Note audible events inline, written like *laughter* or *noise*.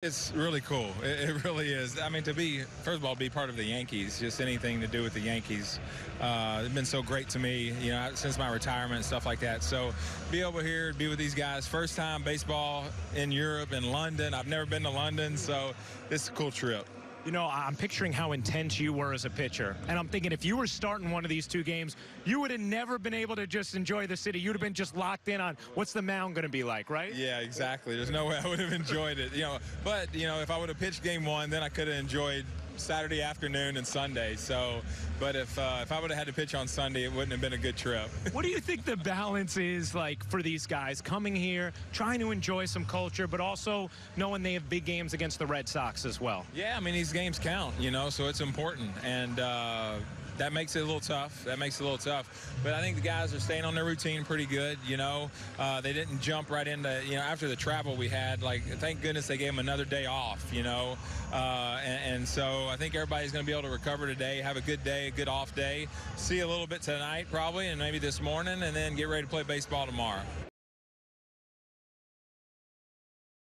It's really cool. It, it, really is. I mean, to be, first of all, be part of the Yankees, just anything to do with the Yankees, uh, it's been so great to me, you know, since my retirement and stuff like that. So be over here, be with these guys. First time baseball in Europe, in London. I've never been to London, so this is a cool trip. You know, I'm picturing how intense you were as a pitcher. And I'm thinking if you were starting one of these two games, you would have never been able to just enjoy the city. You'd have been just locked in on what's the mound going to be like, right? Yeah, exactly. There's no way I would have enjoyed it. You know, but, you know, if I would have pitched game one, then I could have enjoyed Saturday afternoon and Sunday. So, but if uh, if I would have had to pitch on Sunday, it wouldn't have been a good trip. *laughs* what do you think the balance is like for these guys coming here, trying to enjoy some culture, but also knowing they have big games against the Red Sox as well? Yeah, I mean these games count, you know, so it's important and. Uh, that makes it a little tough. That makes it a little tough. But I think the guys are staying on their routine pretty good. You know, uh, they didn't jump right into, you know, after the travel we had, like, thank goodness they gave them another day off, you know. Uh, and, and, so I think everybody's going to be able to recover today, have a good day, a good off day, see a little bit tonight probably, and maybe this morning, and then get ready to play baseball tomorrow.